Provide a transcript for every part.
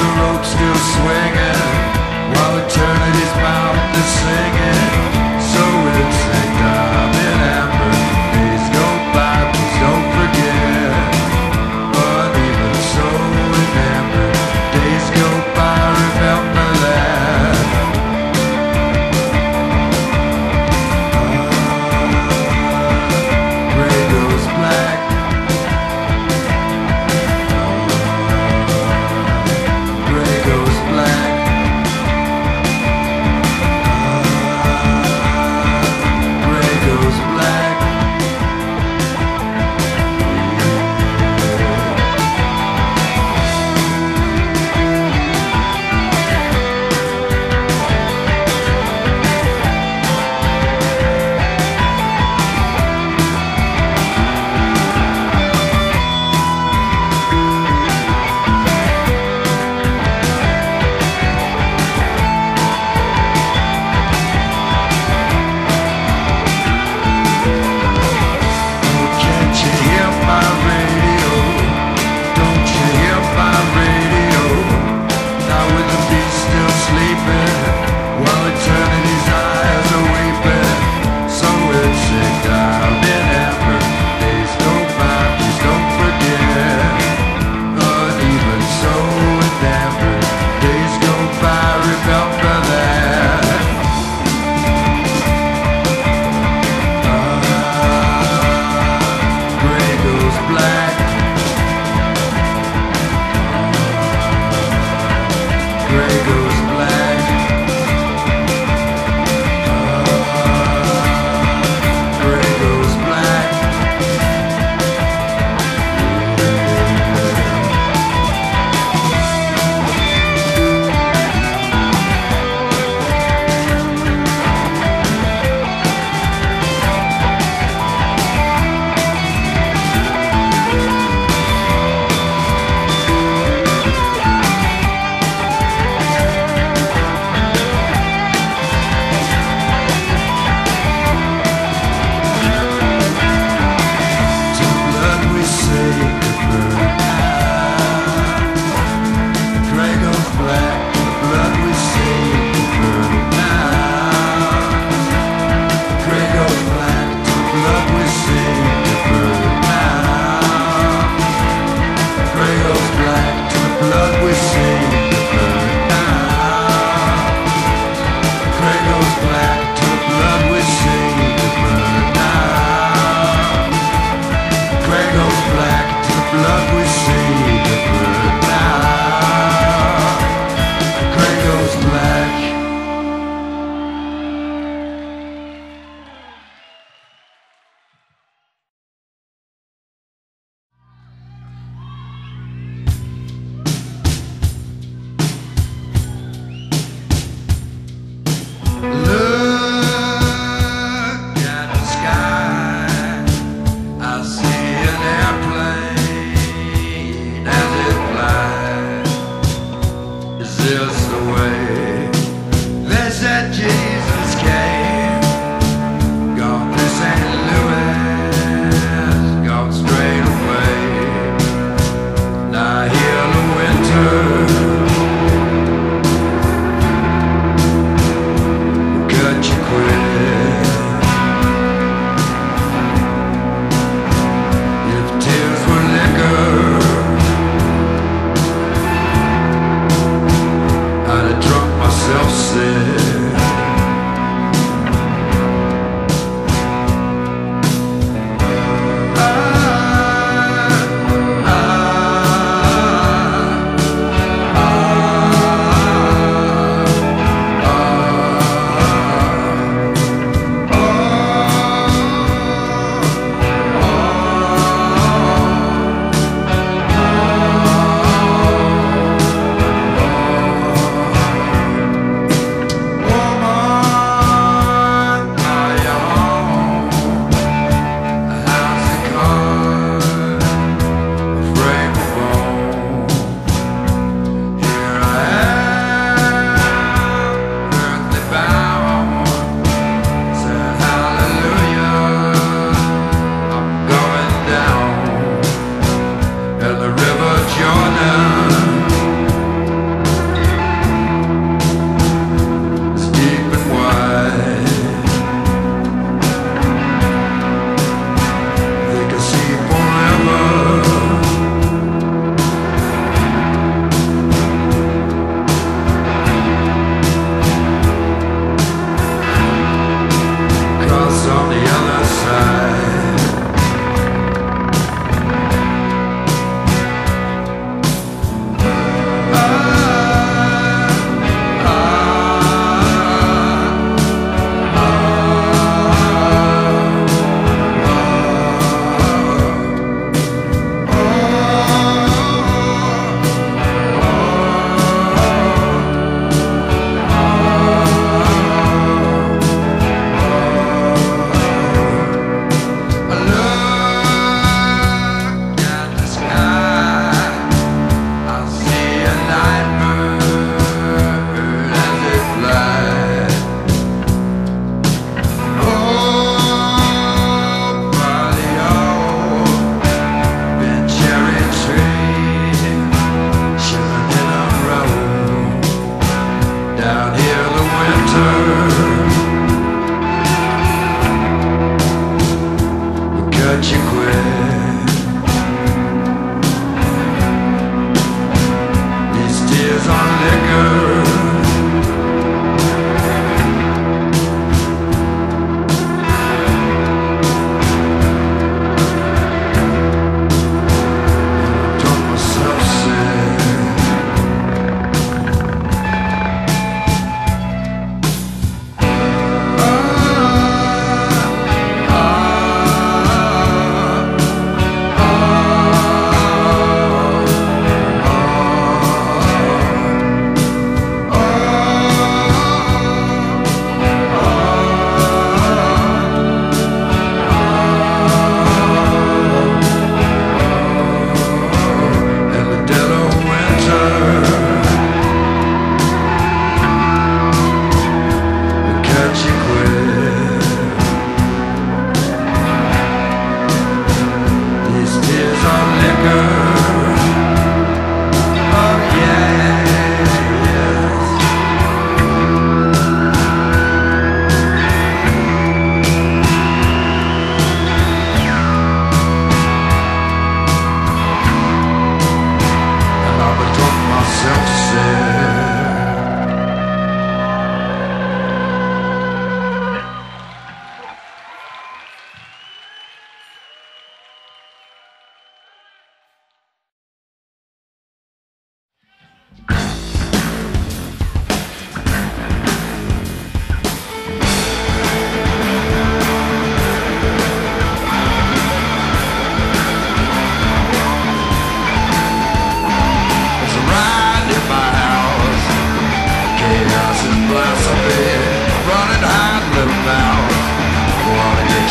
the rope's still swinging While eternity's bound to singing So it's a die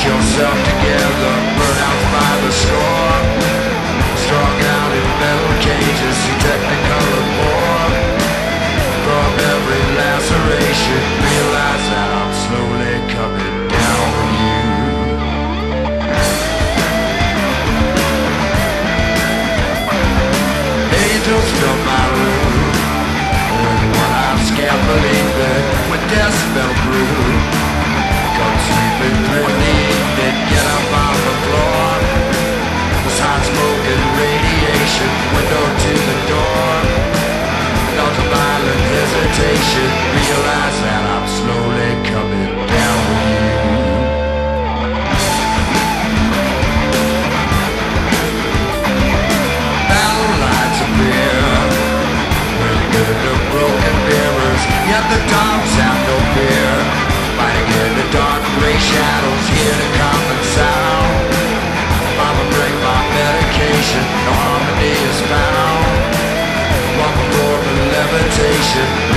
yourself together. hesitation, window to the door. Not a violent hesitation, realize that I'm slowly coming down with you. Battle lights appear, when good to broken mirrors, yet the dogs have no fear. Fighting in the dark, gray shadows here to come. should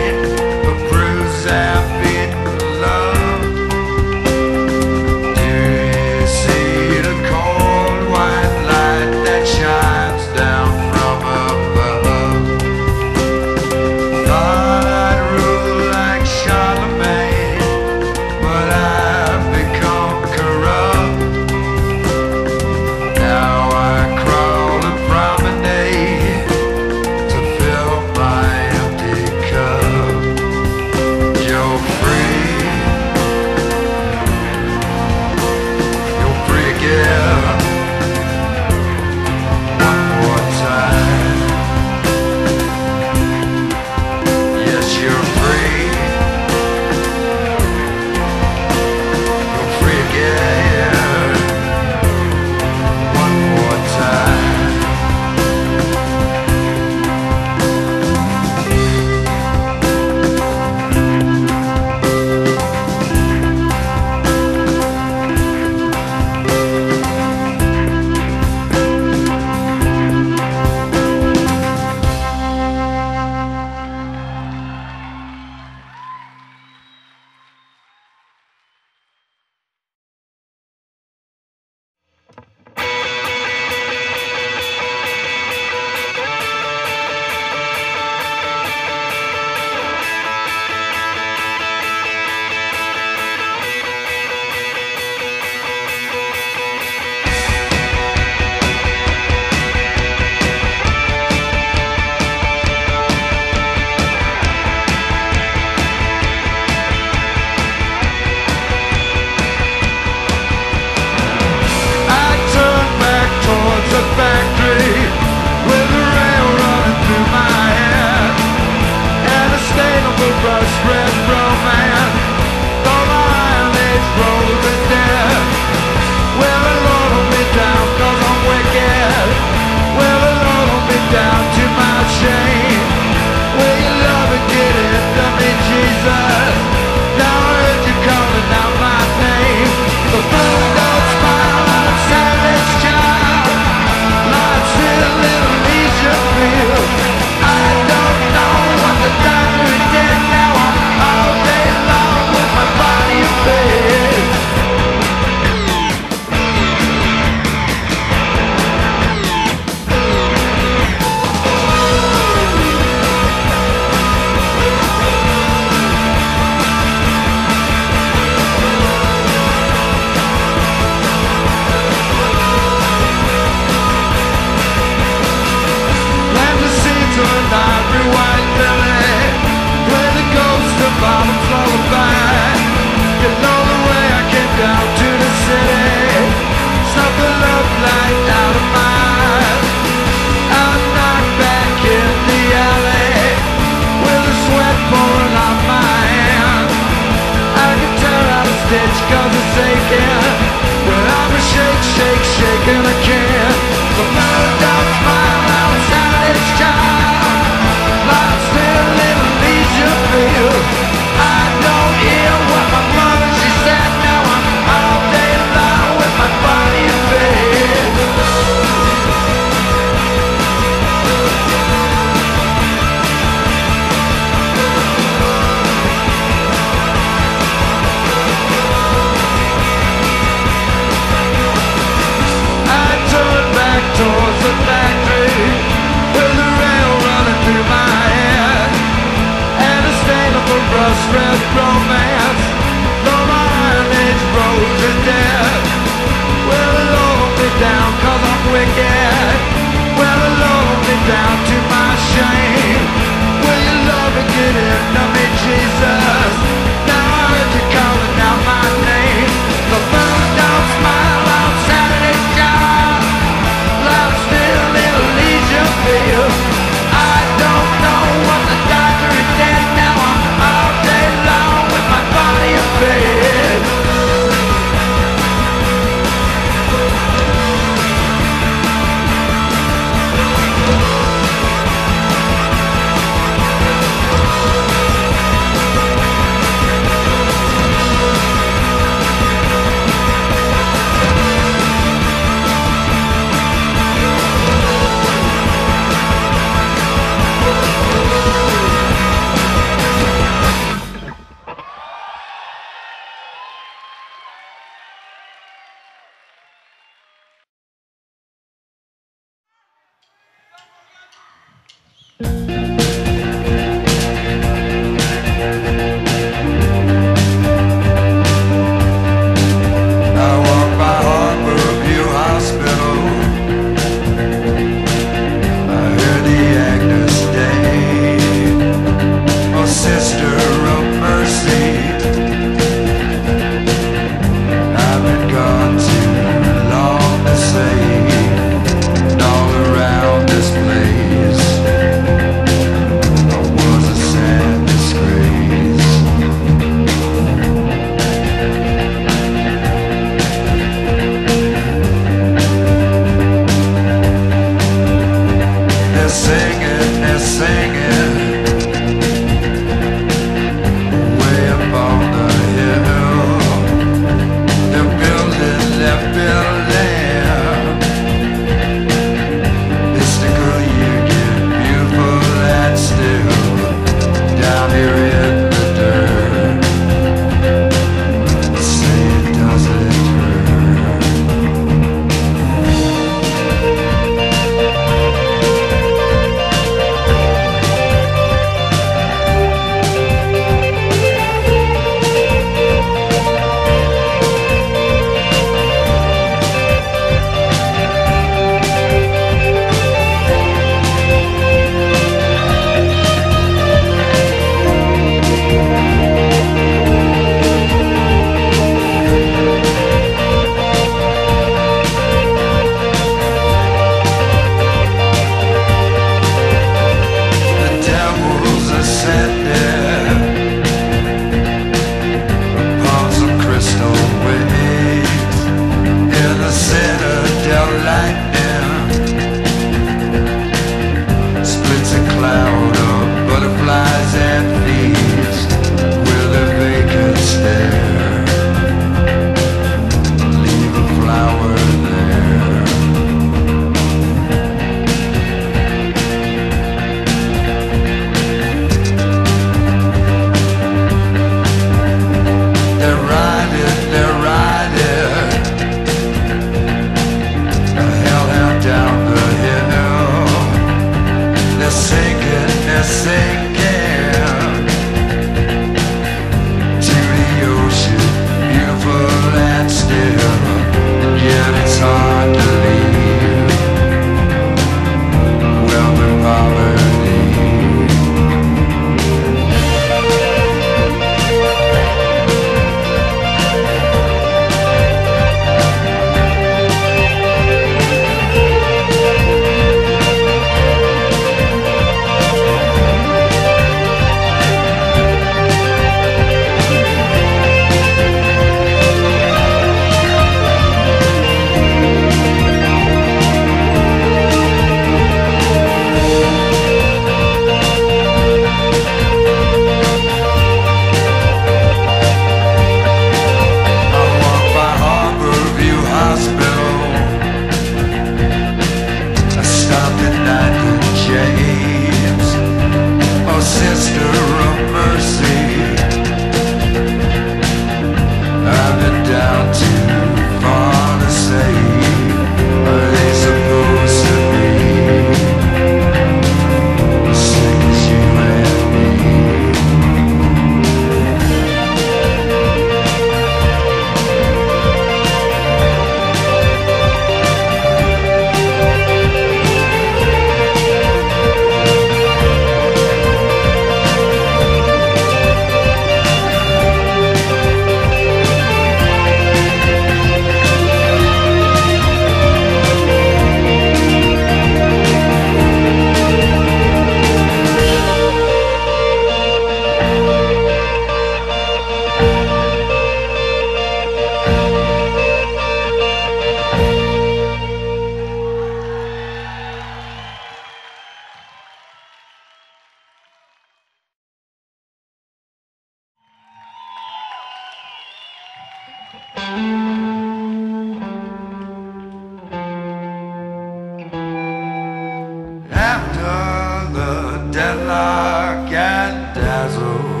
dazzle.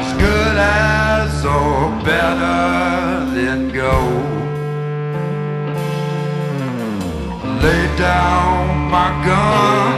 as good as or better than gold. Lay down my gun.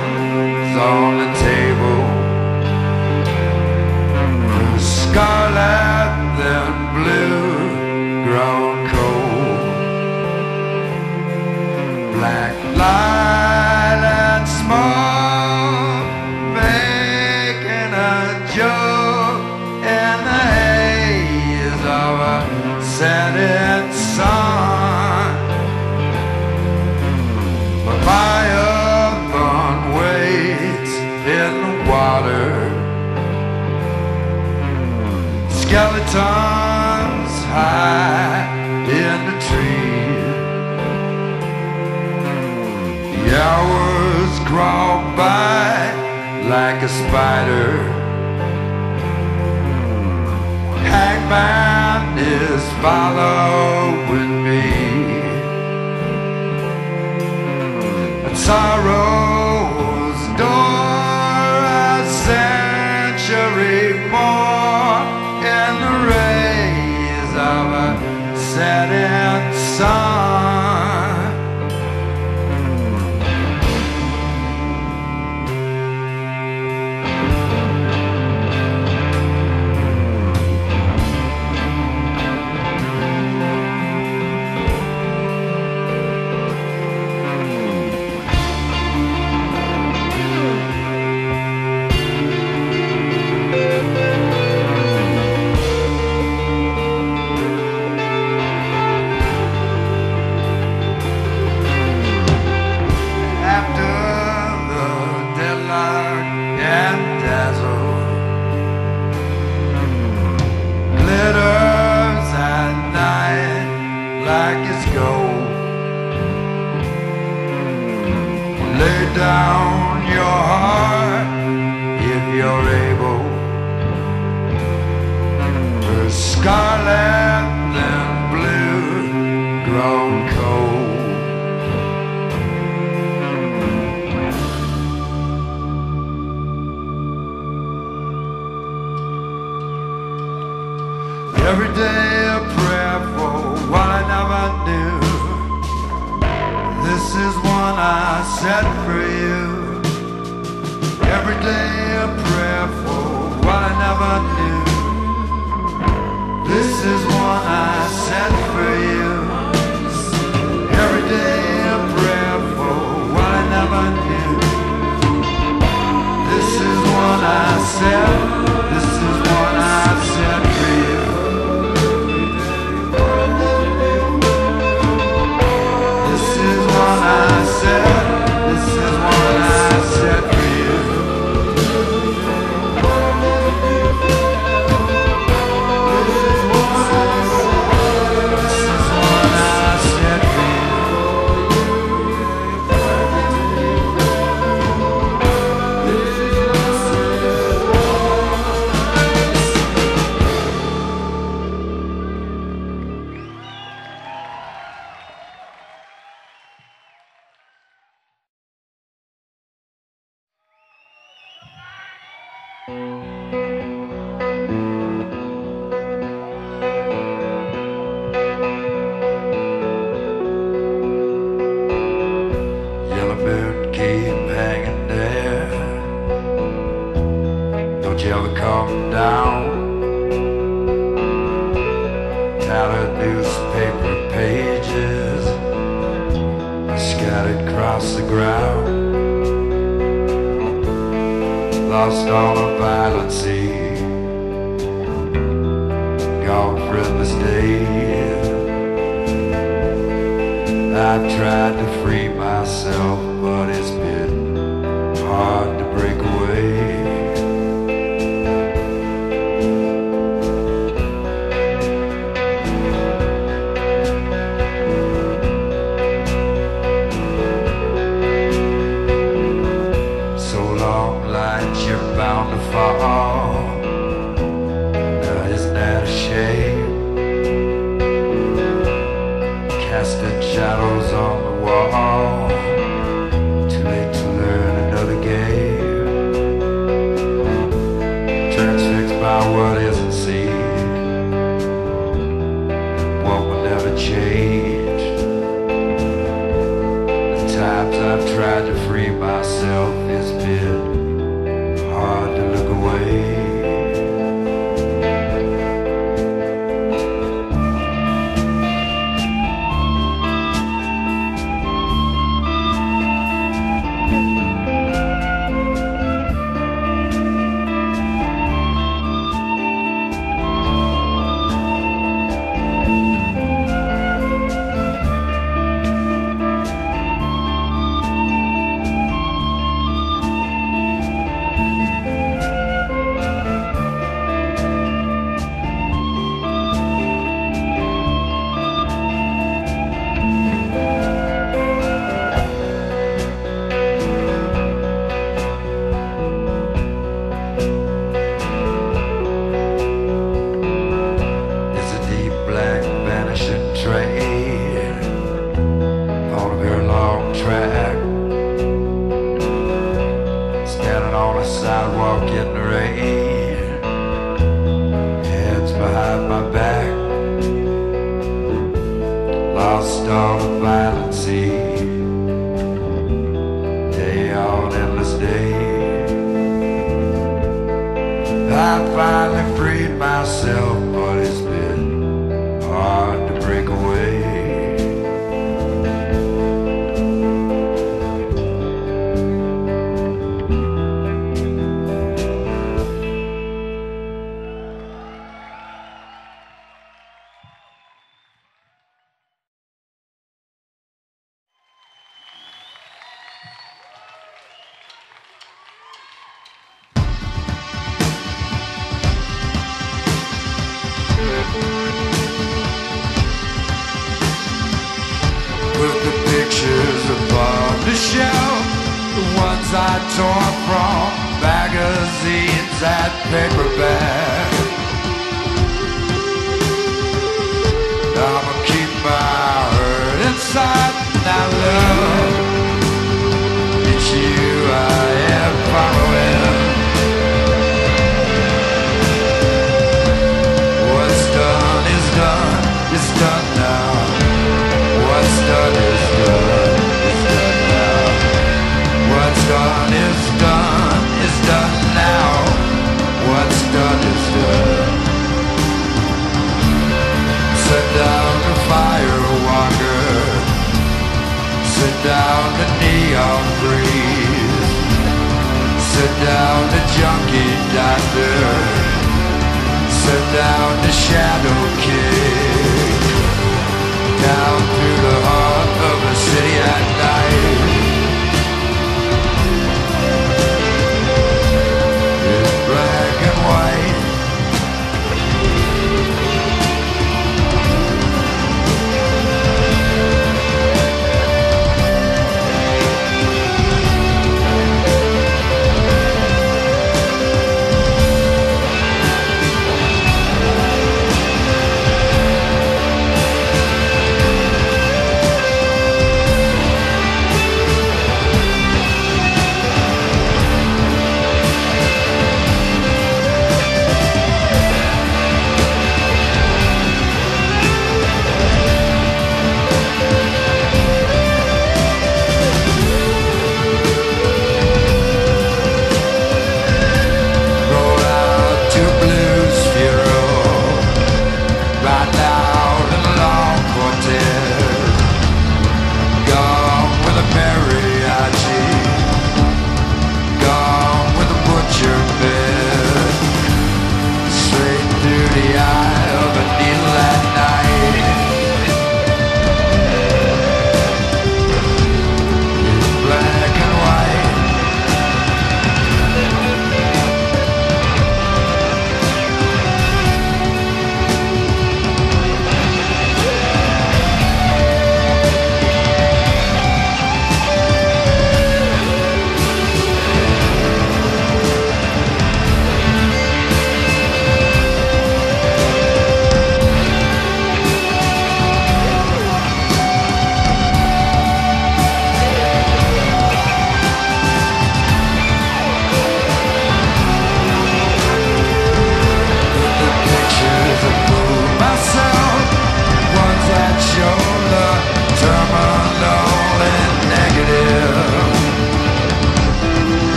like a spider. Hangman is followed